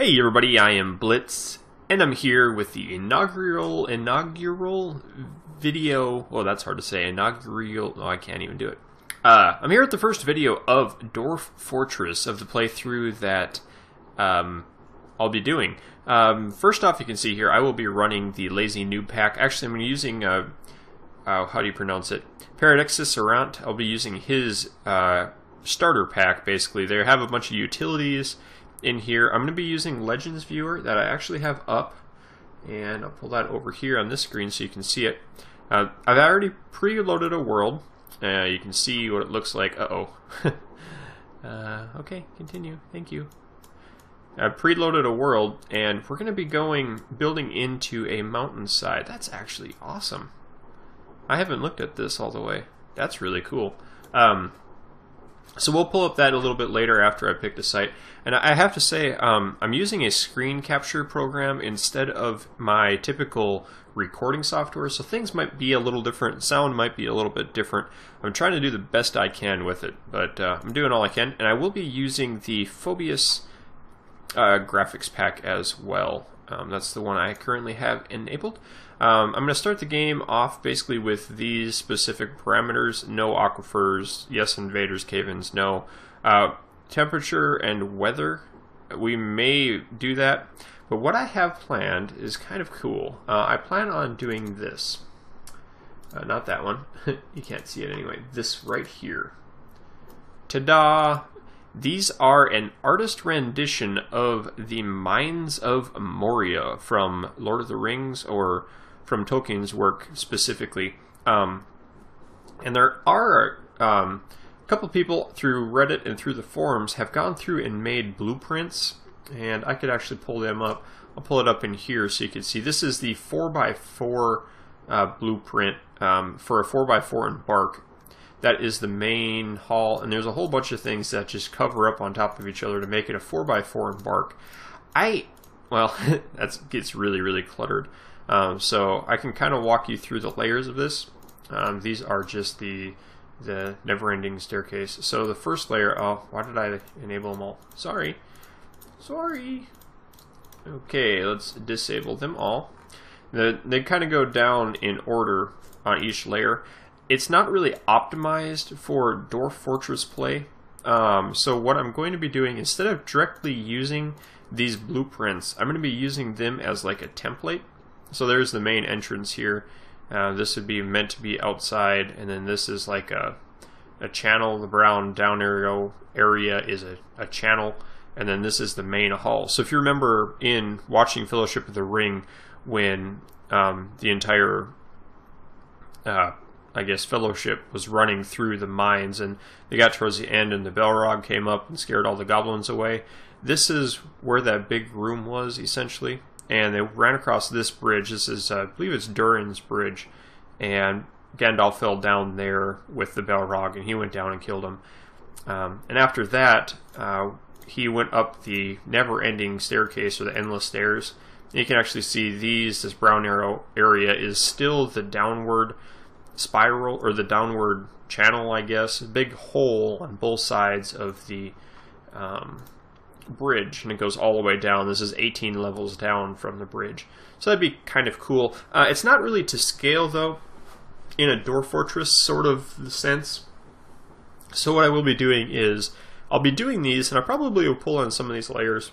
Hey everybody, I am Blitz, and I'm here with the inaugural inaugural video. Well, that's hard to say. Inaugural. Oh, I can't even do it. Uh, I'm here with the first video of Dwarf Fortress of the playthrough that um, I'll be doing. Um, first off, you can see here I will be running the Lazy Newb pack. Actually, I'm using uh, uh, how do you pronounce it? Peridexis Errant. I'll be using his uh, starter pack. Basically, they have a bunch of utilities in here. I'm going to be using Legends Viewer that I actually have up, and I'll pull that over here on this screen so you can see it. Uh, I've already preloaded a world. Uh, you can see what it looks like. Uh-oh. uh, okay, continue. Thank you. I've preloaded a world, and we're going to be going, building into a mountainside. That's actually awesome. I haven't looked at this all the way. That's really cool. Um, so we'll pull up that a little bit later after I pick a site. And I have to say, um, I'm using a screen capture program instead of my typical recording software, so things might be a little different. Sound might be a little bit different. I'm trying to do the best I can with it, but uh, I'm doing all I can. And I will be using the Phoebus uh, graphics pack as well. Um, that's the one I currently have enabled. Um, I'm going to start the game off basically with these specific parameters. No aquifers, yes invaders, cave-ins, no. Uh, temperature and weather, we may do that. But what I have planned is kind of cool. Uh, I plan on doing this. Uh, not that one. you can't see it anyway. This right here. Ta-da! These are an artist rendition of the Mines of Moria from Lord of the Rings or from Tolkien's work specifically. Um, and there are um, a couple people through Reddit and through the forums have gone through and made blueprints, and I could actually pull them up. I'll pull it up in here so you can see. This is the 4x4 uh, blueprint um, for a 4x4 embark that is the main hall, and there's a whole bunch of things that just cover up on top of each other to make it a 4x4 embark. I, well, that gets really, really cluttered. Um, so I can kind of walk you through the layers of this. Um, these are just the the never-ending staircase. So the first layer, oh, why did I enable them all? Sorry. Sorry. Okay, let's disable them all. The, they kind of go down in order on each layer it's not really optimized for Dwarf Fortress play. Um, so what I'm going to be doing, instead of directly using these blueprints, I'm going to be using them as like a template. So there's the main entrance here. Uh, this would be meant to be outside, and then this is like a, a channel. The brown down arrow area is a, a channel, and then this is the main hall. So if you remember in watching Fellowship of the Ring, when um, the entire uh, I guess, fellowship was running through the mines, and they got towards the end, and the Balrog came up and scared all the goblins away. This is where that big room was, essentially, and they ran across this bridge. This is, uh, I believe it's Durin's bridge, and Gandalf fell down there with the Balrog, and he went down and killed him. Um, and after that, uh, he went up the never-ending staircase, or the endless stairs. And you can actually see these, this brown arrow area is still the downward spiral or the downward channel, I guess, a big hole on both sides of the um, bridge, and it goes all the way down. This is 18 levels down from the bridge, so that'd be kind of cool. Uh, it's not really to scale though, in a Dwarf Fortress sort of sense. So what I will be doing is I'll be doing these, and I probably will pull on some of these layers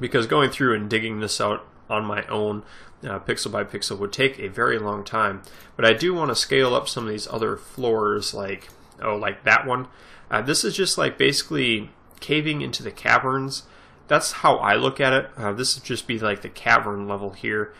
because going through and digging this out on my own uh, pixel by pixel would take a very long time. But I do want to scale up some of these other floors, like oh, like that one. Uh, this is just like basically caving into the caverns. That's how I look at it. Uh, this would just be like the cavern level here,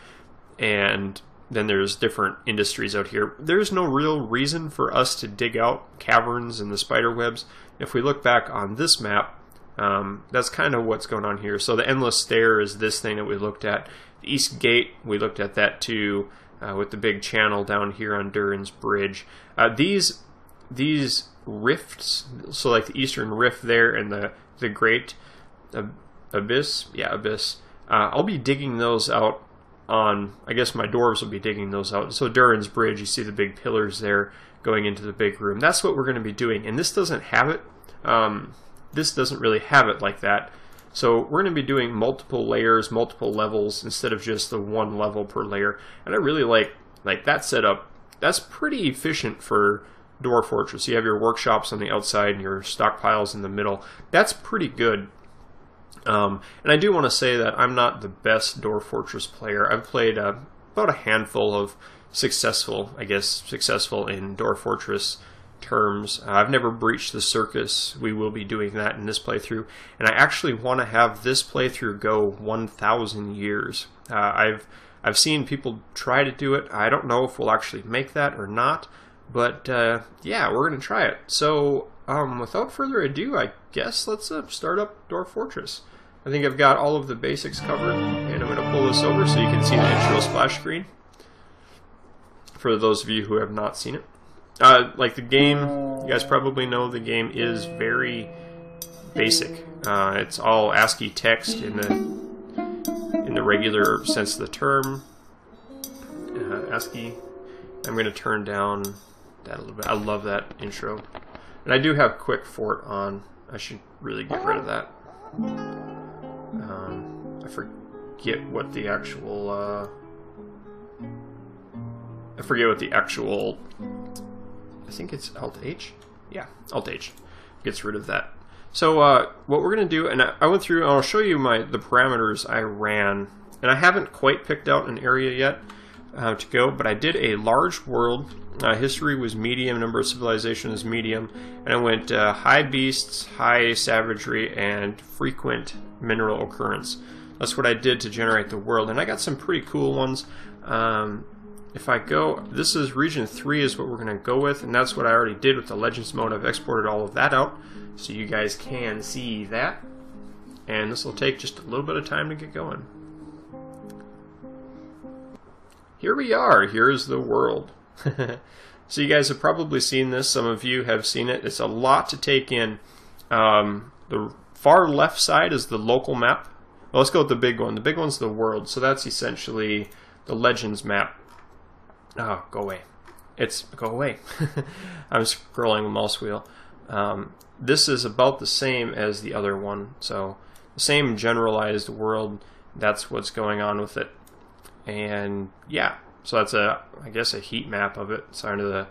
and then there's different industries out here. There's no real reason for us to dig out caverns and the spider webs. If we look back on this map, um, that's kind of what's going on here. So the endless stair is this thing that we looked at. The east gate, we looked at that too, uh, with the big channel down here on Durin's Bridge. Uh, these these rifts, so like the eastern rift there and the the great abyss, yeah, abyss. Uh, I'll be digging those out on. I guess my dwarves will be digging those out. So Durin's Bridge, you see the big pillars there going into the big room. That's what we're going to be doing, and this doesn't have it. Um, this doesn't really have it like that. So we're going to be doing multiple layers, multiple levels instead of just the one level per layer. And I really like like that setup. That's pretty efficient for Dwarf Fortress. You have your workshops on the outside and your stockpiles in the middle. That's pretty good. Um, and I do want to say that I'm not the best Dwarf Fortress player. I've played uh, about a handful of successful, I guess, successful in Dwarf Fortress terms. Uh, I've never breached the circus. We will be doing that in this playthrough. And I actually want to have this playthrough go 1,000 years. Uh, I've I've seen people try to do it. I don't know if we'll actually make that or not. But uh, yeah, we're going to try it. So um, without further ado, I guess let's uh, start up Dwarf Fortress. I think I've got all of the basics covered, and I'm to pull this over so you can see the intro splash screen. For those of you who have not seen it. Uh, like the game, you guys probably know the game is very basic. Uh, it's all ASCII text in the in the regular sense of the term. Uh, ASCII. I'm going to turn down that a little bit. I love that intro, and I do have Quick Fort on. I should really get rid of that. Um, I forget what the actual. Uh, I forget what the actual I think it's Alt H. Yeah, Alt H gets rid of that. So uh, what we're going to do, and I went through, and I'll show you my the parameters I ran, and I haven't quite picked out an area yet uh, to go, but I did a large world. Uh, history was medium, number of civilizations medium, and I went uh, high beasts, high savagery, and frequent mineral occurrence. That's what I did to generate the world, and I got some pretty cool ones. Um, if I go, this is region 3 is what we're going to go with, and that's what I already did with the Legends mode. I've exported all of that out, so you guys can see that. And this will take just a little bit of time to get going. Here we are. Here's the world. so you guys have probably seen this. Some of you have seen it. It's a lot to take in. Um, the far left side is the local map. Well, let's go with the big one. The big one's the world, so that's essentially the Legends map. Oh, go away. It's go away. I'm scrolling the mouse wheel. Um, this is about the same as the other one, so the same generalized world. That's what's going on with it, and yeah, so that's a I guess a heat map of it. It's under the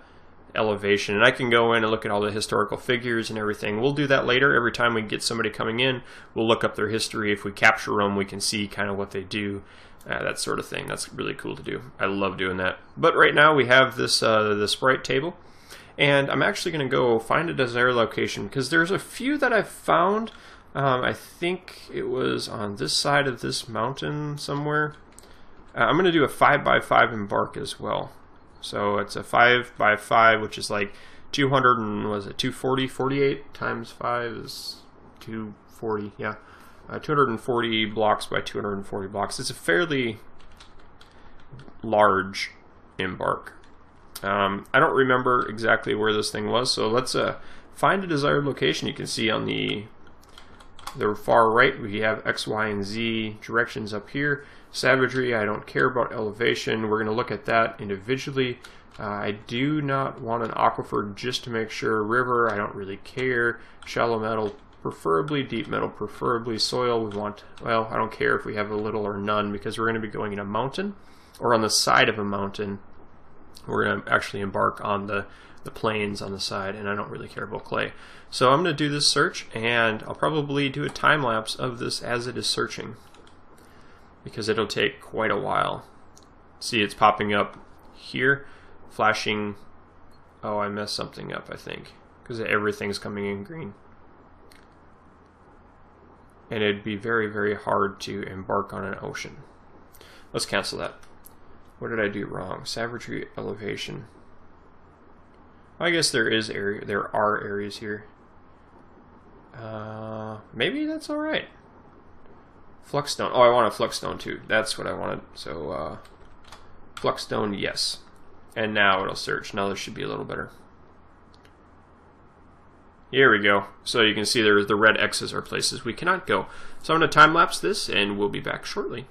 elevation, and I can go in and look at all the historical figures and everything. We'll do that later. Every time we get somebody coming in, we'll look up their history. If we capture them, we can see kind of what they do uh, that sort of thing. That's really cool to do. I love doing that. But right now we have this uh, the sprite table, and I'm actually going to go find a desired location because there's a few that I've found. Um, I think it was on this side of this mountain somewhere. Uh, I'm going to do a 5 by 5 embark as well. So it's a 5 by 5 which is like 200 and was it 240 48 times 5 is 240 yeah uh, 240 blocks by 240 blocks. It's a fairly large embark. Um, I don't remember exactly where this thing was, so let's uh, find a desired location. You can see on the the far right we have X, Y, and Z directions up here. Savagery, I don't care about elevation. We're going to look at that individually. Uh, I do not want an aquifer just to make sure. River, I don't really care. Shallow metal, preferably deep metal, preferably soil. We want, well, I don't care if we have a little or none because we're going to be going in a mountain or on the side of a mountain. We're going to actually embark on the, the plains on the side, and I don't really care about clay. So I'm going to do this search, and I'll probably do a time lapse of this as it is searching because it'll take quite a while. See, it's popping up here, flashing. Oh, I messed something up, I think, because everything's coming in green and it'd be very, very hard to embark on an ocean. Let's cancel that. What did I do wrong? Savagery elevation. I guess there is area. There are areas here. Uh, maybe that's all right. Fluxstone. Oh, I want a fluxstone too. That's what I wanted. So, uh, fluxstone, yes. And now it'll search. Now this should be a little better. Here we go. So you can see there the red X's are places we cannot go. So I'm going to time lapse this and we'll be back shortly.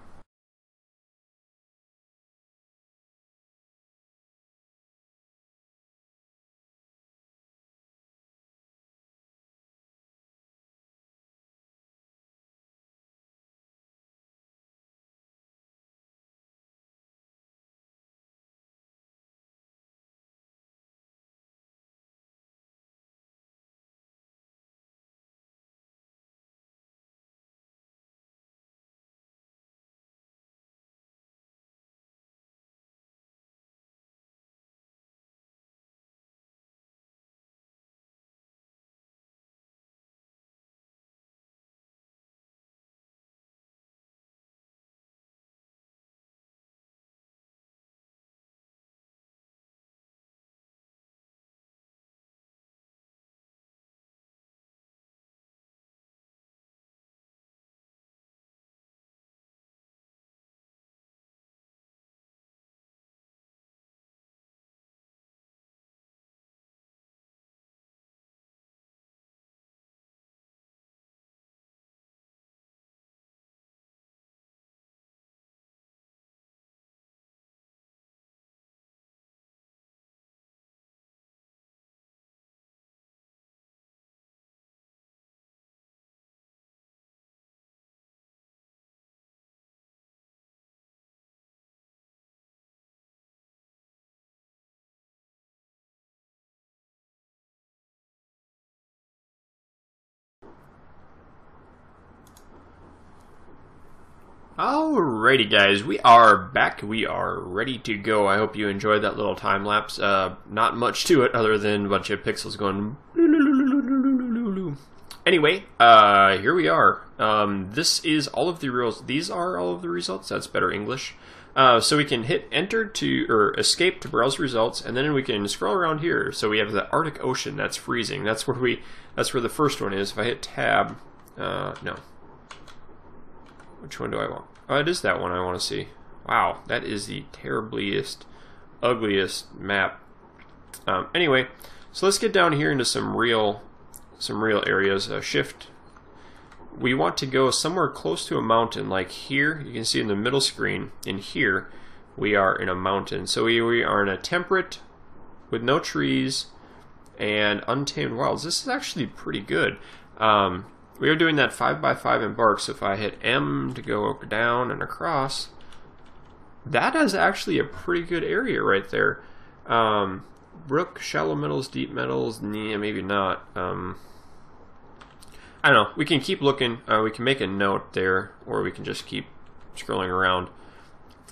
Alrighty guys, we are back. We are ready to go. I hope you enjoyed that little time lapse. Uh, not much to it other than a bunch of pixels going. Anyway, uh, here we are. Um, this is all of the results. These are all of the results. That's better English. Uh, so we can hit enter to or escape to browse results, and then we can scroll around here. So we have the Arctic Ocean that's freezing. That's where we. That's where the first one is. If I hit tab, uh, no, which one do I want? Oh, it is that one I want to see. Wow, that is the terribliest, ugliest map. Um, anyway, so let's get down here into some real, some real areas. Uh, shift. We want to go somewhere close to a mountain, like here. You can see in the middle screen. In here, we are in a mountain. So we, we are in a temperate, with no trees, and untamed wilds. This is actually pretty good. Um, we are doing that 5x5 embark, so if I hit M to go down and across, that is actually a pretty good area right there. Um, brook, shallow metals, deep metals, yeah, maybe not. Um, I don't know. We can keep looking. Uh, we can make a note there, or we can just keep scrolling around.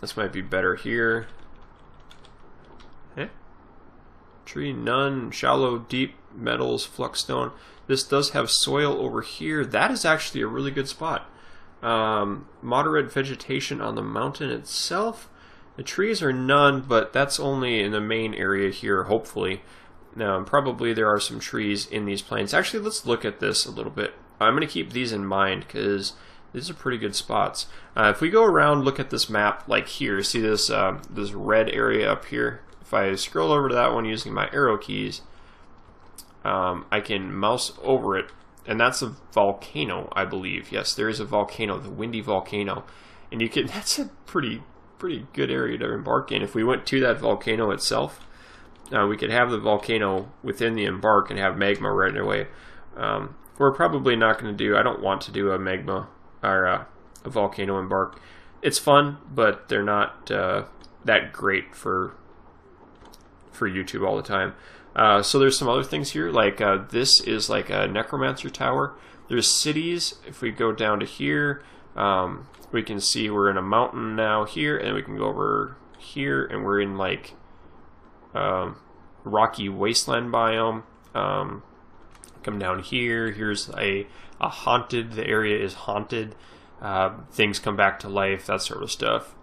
This might be better here. Eh? Tree, none, shallow, deep metals, flux stone. This does have soil over here. That is actually a really good spot. Um, moderate vegetation on the mountain itself. The trees are none, but that's only in the main area here, hopefully. Now, probably there are some trees in these plains. Actually, let's look at this a little bit. I'm going to keep these in mind because these are pretty good spots. Uh, if we go around, look at this map, like here, see this uh, this red area up here? If I scroll over to that one using my arrow keys, um, I can mouse over it, and that's a volcano, I believe. Yes, there is a volcano, the Windy Volcano, and you can. That's a pretty pretty good area to embark in. If we went to that volcano itself, uh, we could have the volcano within the embark and have magma right away. Um, we're probably not going to do. I don't want to do a magma or a, a volcano embark. It's fun, but they're not uh, that great for for YouTube all the time. Uh, so there's some other things here, like uh, this is like a necromancer tower. There's cities. If we go down to here, um, we can see we're in a mountain now here, and we can go over here, and we're in like um, rocky wasteland biome. Um, come down here. Here's a, a haunted. The area is haunted. Uh, things come back to life. That sort of stuff.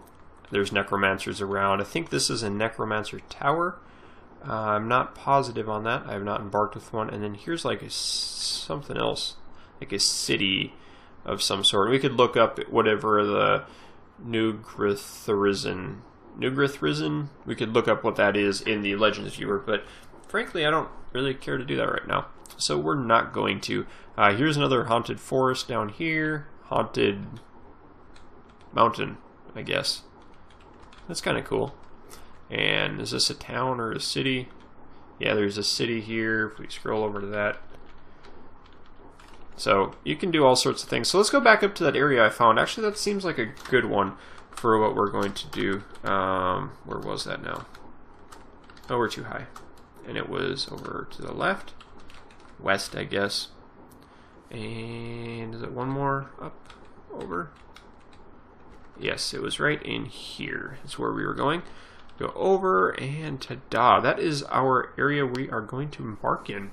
There's necromancers around. I think this is a necromancer tower. Uh, I'm not positive on that. I have not embarked with one. And then here's like a, something else, like a city of some sort. We could look up whatever the Nugrithrizin, Nugrithrizin. We could look up what that is in the Legends viewer, but frankly, I don't really care to do that right now. So we're not going to. Uh, here's another haunted forest down here. Haunted mountain, I guess. That's kind of cool. And is this a town or a city? Yeah, there's a city here. If we scroll over to that. So you can do all sorts of things. So let's go back up to that area I found. Actually, that seems like a good one for what we're going to do. Um, where was that now? Oh, we're too high. And it was over to the left. West, I guess. And is it one more up? Over? Yes, it was right in here. Is where we were going. Go over and ta-da. That is our area we are going to embark in.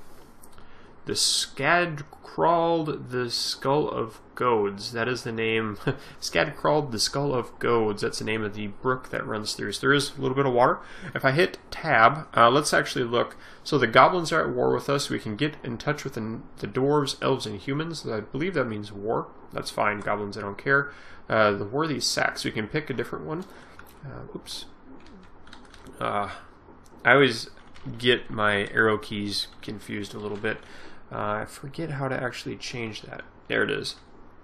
The Scad crawled the skull of goads. That is the name. Scad crawled the skull of goads. That's the name of the brook that runs through. So there is a little bit of water. If I hit tab, uh, let's actually look. So the goblins are at war with us. We can get in touch with the, the dwarves, elves, and humans. I believe that means war. That's fine. Goblins, I don't care. Uh, the worthy sacks. We can pick a different one. Uh, oops. Uh, I always get my arrow keys confused a little bit. Uh, I forget how to actually change that. There it is.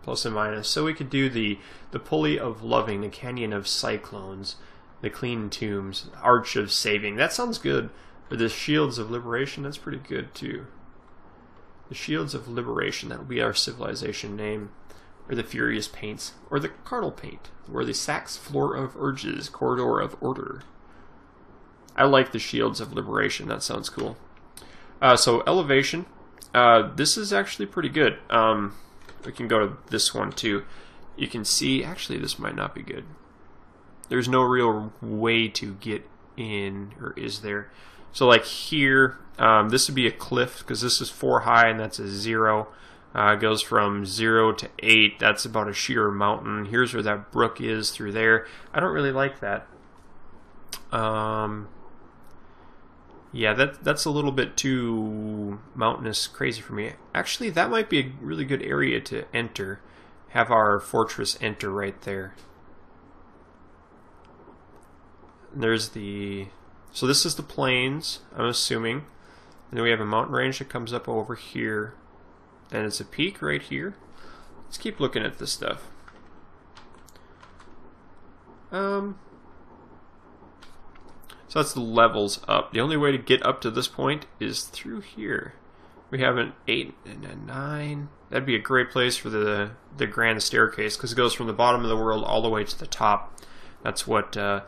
Plus and minus. So we could do the, the Pulley of Loving, the Canyon of Cyclones, the Clean Tombs, Arch of Saving. That sounds good. Or the Shields of Liberation, that's pretty good too. The Shields of Liberation, that would be our civilization name. Or the Furious Paints. Or the Carnal Paint. Or the Sax Floor of Urges, Corridor of Order. I like the Shields of Liberation. That sounds cool. Uh, so elevation. Uh, this is actually pretty good. Um, we can go to this one too. you can see, actually this might not be good. There's no real way to get in, or is there? So like here, um, this would be a cliff because this is 4 high and that's a 0. Uh, goes from 0 to 8. That's about a sheer mountain. Here's where that brook is through there. I don't really like that. Um, yeah, that that's a little bit too mountainous crazy for me. Actually, that might be a really good area to enter. Have our fortress enter right there. There's the... So this is the plains, I'm assuming. And then we have a mountain range that comes up over here. And it's a peak right here. Let's keep looking at this stuff. Um, so that's the levels up. The only way to get up to this point is through here. We have an 8 and a 9. That'd be a great place for the, the grand staircase because it goes from the bottom of the world all the way to the top. That's what uh,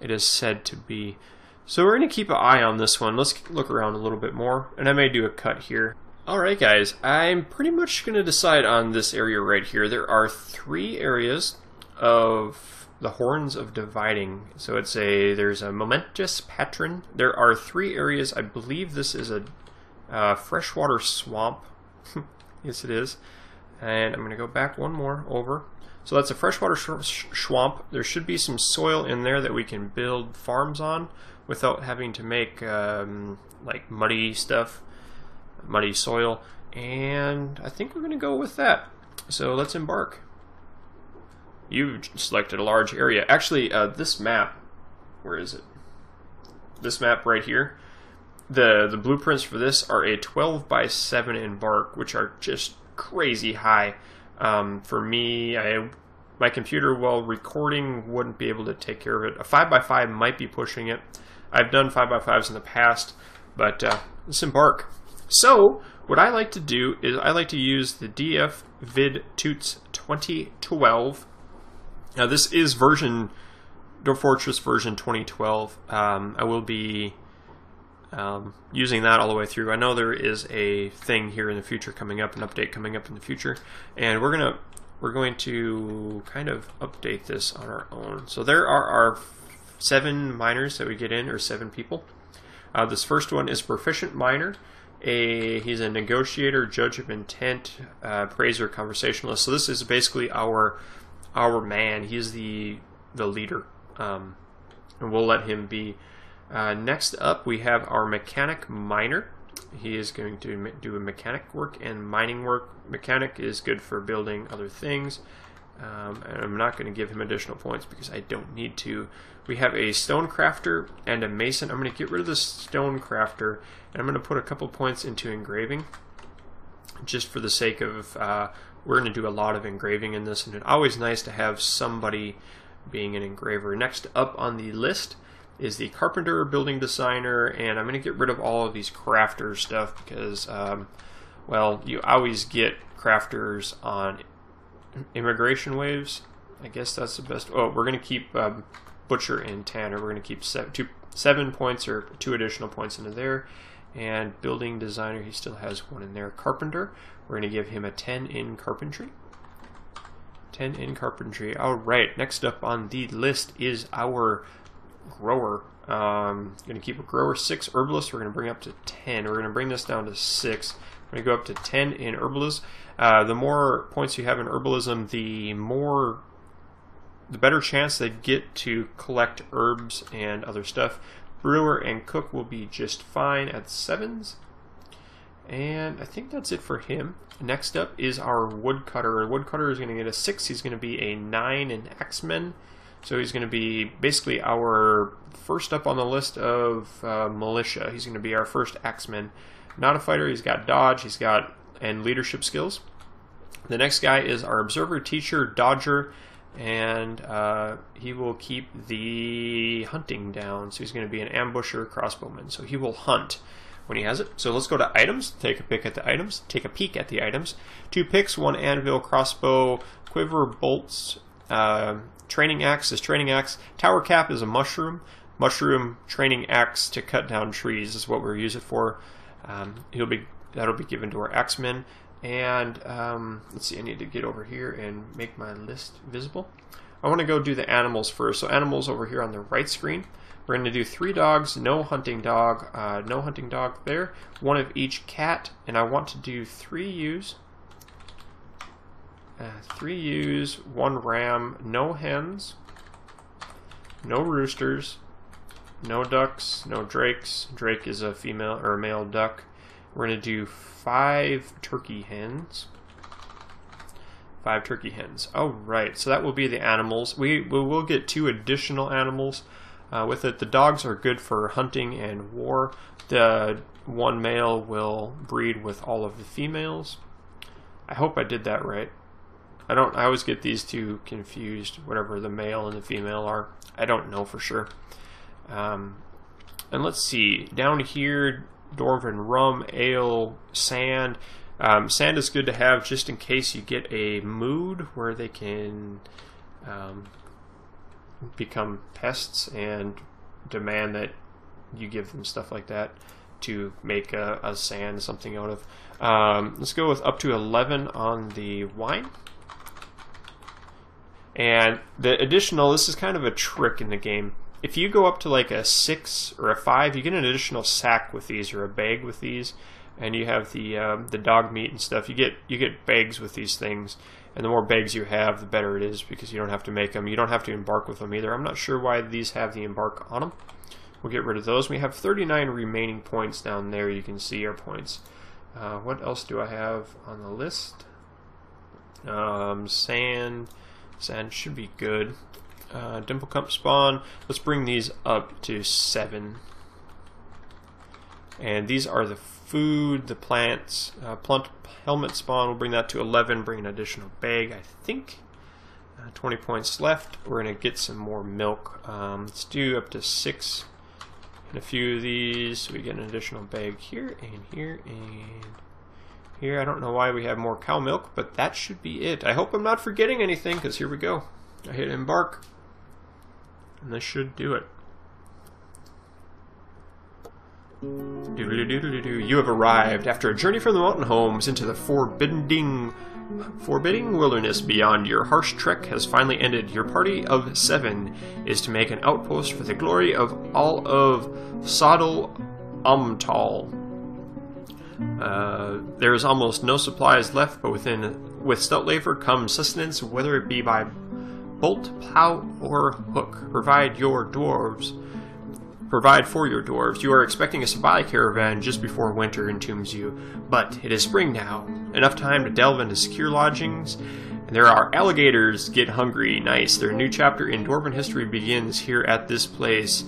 it is said to be. So we're going to keep an eye on this one. Let's look around a little bit more. And I may do a cut here. Alright guys, I'm pretty much going to decide on this area right here. There are three areas of the horns of dividing. So it's a there's a momentous patron. There are three areas. I believe this is a uh, freshwater swamp. yes, it is. And I'm going to go back one more over. So that's a freshwater sh swamp. There should be some soil in there that we can build farms on without having to make um, like muddy stuff, muddy soil. And I think we're going to go with that. So let's embark you selected a large area. Actually, uh, this map, where is it? This map right here, the the blueprints for this are a 12 by 7 embark, which are just crazy high. Um, for me, I my computer while recording wouldn't be able to take care of it. A 5 by 5 might be pushing it. I've done 5 by 5s in the past, but uh, let's embark. So, what I like to do is I like to use the DF Vid Toots 2012 now this is version Dwarf Fortress version 2012. Um, I will be um, using that all the way through. I know there is a thing here in the future coming up, an update coming up in the future, and we're gonna we're going to kind of update this on our own. So there are our seven miners that we get in, or seven people. Uh, this first one is proficient miner. A he's a negotiator, judge of intent, uh, conversationalist. So this is basically our our man. He's the the leader, um, and we'll let him be. Uh, next up, we have our mechanic miner. He is going to do a mechanic work and mining work. Mechanic is good for building other things. Um, and I'm not going to give him additional points because I don't need to. We have a stone crafter and a mason. I'm going to get rid of the stone crafter and I'm going to put a couple points into engraving just for the sake of uh, we're going to do a lot of engraving in this, and it's always nice to have somebody being an engraver. Next up on the list is the carpenter, building designer, and I'm going to get rid of all of these crafter stuff because, um, well, you always get crafters on immigration waves. I guess that's the best. Oh, we're going to keep um, butcher and tanner. We're going to keep seven, two, seven points or two additional points into there. And building designer, he still has one in there. Carpenter, we're going to give him a 10 in carpentry. 10 in carpentry. All right, next up on the list is our grower. Um, going to keep a grower 6 herbalist. We're going to bring up to 10. We're going to bring this down to 6. We're going to go up to 10 in herbalism. Uh, the more points you have in herbalism, the more the better chance they get to collect herbs and other stuff. Brewer and cook will be just fine at sevens. And I think that's it for him. Next up is our woodcutter. Woodcutter is going to get a 6. He's going to be a 9 in axemen. So he's going to be basically our first up on the list of uh, militia. He's going to be our first axemen. Not a fighter. He's got dodge. He's got and leadership skills. The next guy is our observer, teacher, dodger, and uh, he will keep the hunting down. So he's going to be an ambusher, crossbowman. So he will hunt when he has it. So let's go to items, take a pick at the items, take a peek at the items. Two picks, one anvil, crossbow, quiver, bolts, uh, training axe is training axe. Tower cap is a mushroom. Mushroom training axe to cut down trees is what we're using it for. Um, he'll be that'll be given to our axemen. And um, let's see, I need to get over here and make my list visible. I want to go do the animals first. So animals over here on the right screen. We're going to do three dogs, no hunting dog, uh, no hunting dog there, one of each cat, and I want to do three ewes, uh, three ewes, one ram, no hens, no roosters, no ducks, no drakes. Drake is a female or a male duck. We're going to do five turkey hens. Five turkey hens. All right. So that will be the animals. We, we will get two additional animals uh, with it. The dogs are good for hunting and war. The one male will breed with all of the females. I hope I did that right. I don't. I always get these two confused. Whatever the male and the female are, I don't know for sure. Um, and let's see down here, dwarven rum, ale, sand. Um, sand is good to have just in case you get a mood where they can um, become pests and demand that you give them stuff like that to make a, a sand something out of. Um, let's go with up to 11 on the wine. And the additional, this is kind of a trick in the game. If you go up to like a 6 or a 5, you get an additional sack with these or a bag with these and you have the um, the dog meat and stuff. You get you get bags with these things, and the more bags you have, the better it is because you don't have to make them. You don't have to embark with them either. I'm not sure why these have the embark on them. We'll get rid of those. We have 39 remaining points down there. You can see our points. Uh, what else do I have on the list? Um, sand. Sand should be good. Uh, Dimple Cup spawn. Let's bring these up to 7. And these are the food, the plants, uh, plump helmet spawn, we'll bring that to 11, bring an additional bag, I think. Uh, 20 points left. We're going to get some more milk. Um, let's do up to 6 and a few of these. We get an additional bag here and here and here. I don't know why we have more cow milk, but that should be it. I hope I'm not forgetting anything, because here we go. I hit embark. And this should do it. You have arrived after a journey from the mountain homes into the forbidding, forbidding wilderness beyond. Your harsh trek has finally ended. Your party of seven is to make an outpost for the glory of all of Sadal Umtal. Uh, there is almost no supplies left, but within with stout labor comes sustenance, whether it be by bolt, plow, or hook. Provide your dwarves provide for your dwarves. You are expecting a supply caravan just before winter entombs you, but it is spring now. Enough time to delve into secure lodgings. And there are alligators get hungry. Nice. Their new chapter in dwarven history begins here at this place.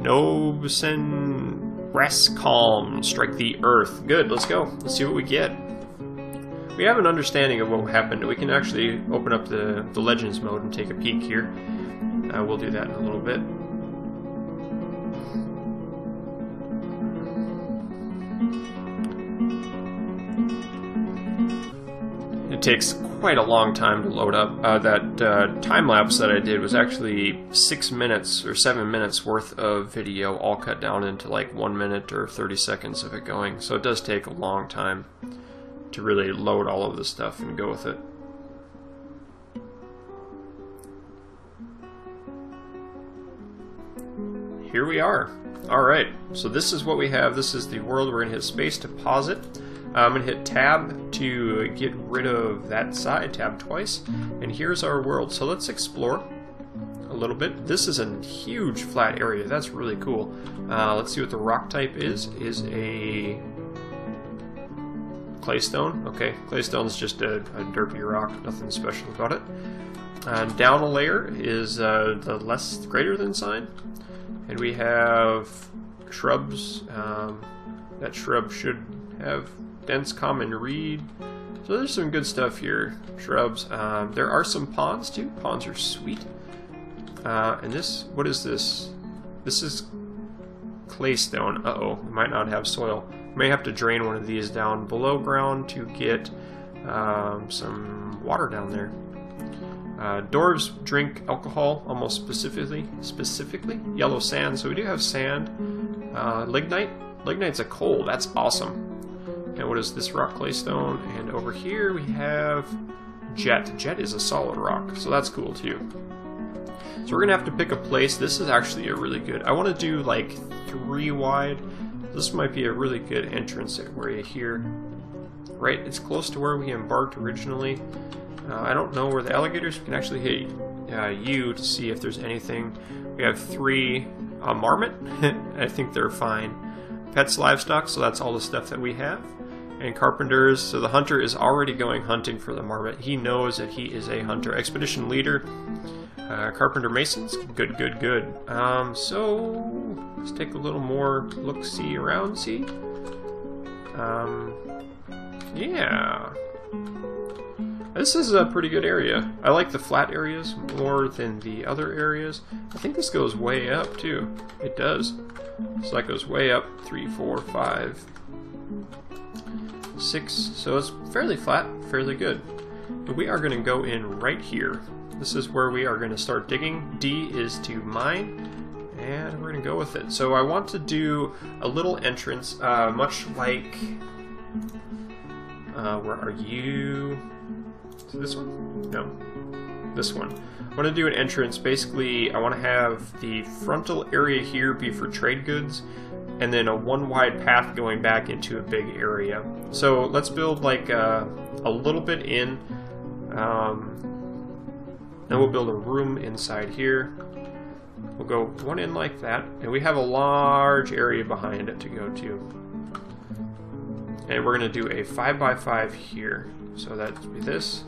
Nobsen rest calm. Strike the earth. Good, let's go. Let's see what we get. We have an understanding of what happened. We can actually open up the, the Legends mode and take a peek here. Uh, we'll do that in a little bit. It takes quite a long time to load up. Uh, that uh, time lapse that I did was actually six minutes or seven minutes worth of video, all cut down into like one minute or 30 seconds of it going. So it does take a long time to really load all of this stuff and go with it. Here we are. Alright, so this is what we have. This is the world. We're to hit space to pause it. I'm to hit tab to get rid of that side, tab twice, and here's our world. So let's explore a little bit. This is a huge flat area. That's really cool. Uh, let's see what the rock type is. Is a claystone. Okay, claystone is just a, a derpy rock. Nothing special about it. And down a layer is uh, the less greater than sign. And we have shrubs. Um, that shrub should have dense common reed. So there's some good stuff here. Shrubs. Um, there are some ponds too. Ponds are sweet. Uh, and this, what is this? This is claystone. Uh-oh, might not have soil. May have to drain one of these down below ground to get um, some water down there. Uh, dwarves drink alcohol almost specifically. Specifically, yellow sand. So we do have sand. Uh, lignite. Lignite's a coal. That's awesome. And what is this rock claystone? And over here we have jet. Jet is a solid rock, so that's cool too. So we're gonna have to pick a place. This is actually a really good. I want to do like three wide. This might be a really good entrance area here. Right, it's close to where we embarked originally. Uh, I don't know where the alligators can actually hit uh, you to see if there's anything. We have three uh, marmot. I think they're fine. Pets livestock, so that's all the stuff that we have and carpenters. So the hunter is already going hunting for the marmot. He knows that he is a hunter. Expedition leader, uh, carpenter masons. Good, good, good. Um, so let's take a little more look, see around, see. Um, yeah. This is a pretty good area. I like the flat areas more than the other areas. I think this goes way up too. It does. So that goes way up. Three, four, five, six, so it's fairly flat, fairly good. But we are going to go in right here. This is where we are going to start digging. D is to mine, and we're to go with it. So I want to do a little entrance, uh, much like... Uh, where are you? this one? No. This one. I want to do an entrance. Basically, I want to have the frontal area here be for trade goods, and then a one wide path going back into a big area. So let's build like a, uh, a little bit in. Um, then we'll build a room inside here. We'll go one in like that, and we have a large area behind it to go to. And we're going to do a 5 by 5 here. So that'd be this,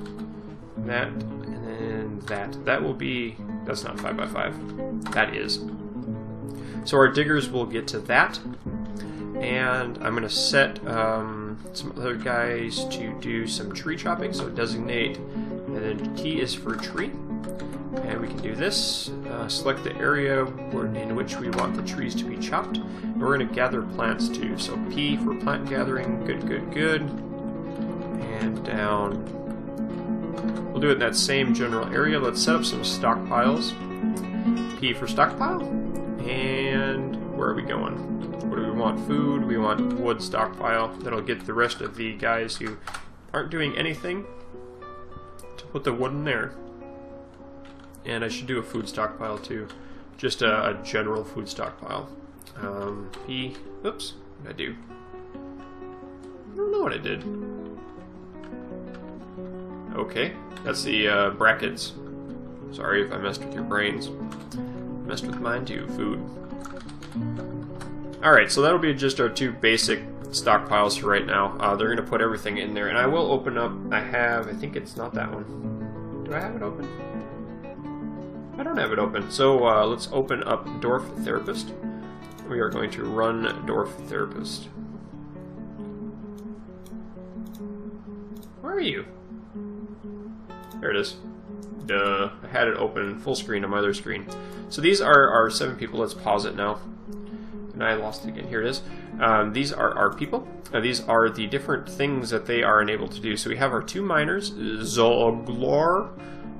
that, and then that. That will be, that's not 5 by 5 That is. So our diggers will get to that. And I'm going to set um, some other guys to do some tree chopping. So designate, and then T is for tree. And we can do this, uh, select the area in which we want the trees to be chopped. And we're going to gather plants too. So P for plant gathering, good, good, good. And down. We'll do it in that same general area. Let's set up some stockpiles. P for stockpile. And where are we going? What do we want? Food. We want wood stockpile. That'll get the rest of the guys who aren't doing anything to put the wood in there. And I should do a food stockpile too. Just a, a general food stockpile. Um, P. Oops. I do? I don't know what I did. Okay. That's the uh, brackets. Sorry if I messed with your brains messed with mine too, food. Alright, so that'll be just our two basic stockpiles for right now. Uh, they're going to put everything in there, and I will open up, I have, I think it's not that one. Do I have it open? I don't have it open. So uh, let's open up Dwarf Therapist. We are going to run Dwarf Therapist. Where are you? There it is. Duh. I had it open full screen on my other screen. So these are our seven people. Let's pause it now. And I lost it again. Here it is. Um, these are our people. Uh, these are the different things that they are enabled to do. So we have our two miners, Zoglar.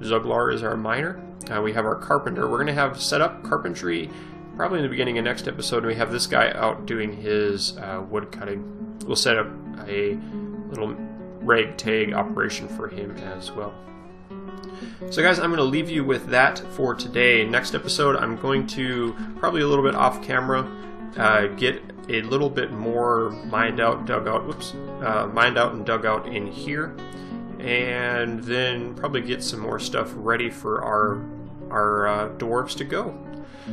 Zoglar is our miner. Uh, we have our carpenter. We're going to have set up carpentry probably in the beginning of next episode. We have this guy out doing his uh, wood cutting. We'll set up a little ragtag operation for him as well. So guys, I'm going to leave you with that for today. Next episode, I'm going to, probably a little bit off camera, uh, get a little bit more mined out, dug out, whoops, uh, mined out and dug out in here. And then probably get some more stuff ready for our, our uh, dwarves to go.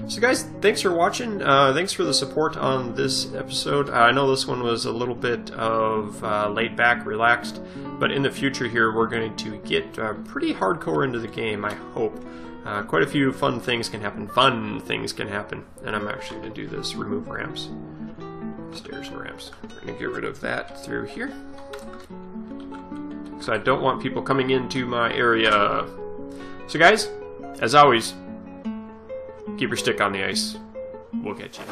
So guys, thanks for watching. Uh, thanks for the support on this episode. I know this one was a little bit of uh, laid back, relaxed, but in the future here we're going to get uh, pretty hardcore into the game, I hope. Uh, quite a few fun things can happen. Fun things can happen. And I'm actually going to do this, remove ramps. Stairs and ramps. We're going to get rid of that through here. So I don't want people coming into my area. So guys, as always, Keep your stick on the ice. We'll get you.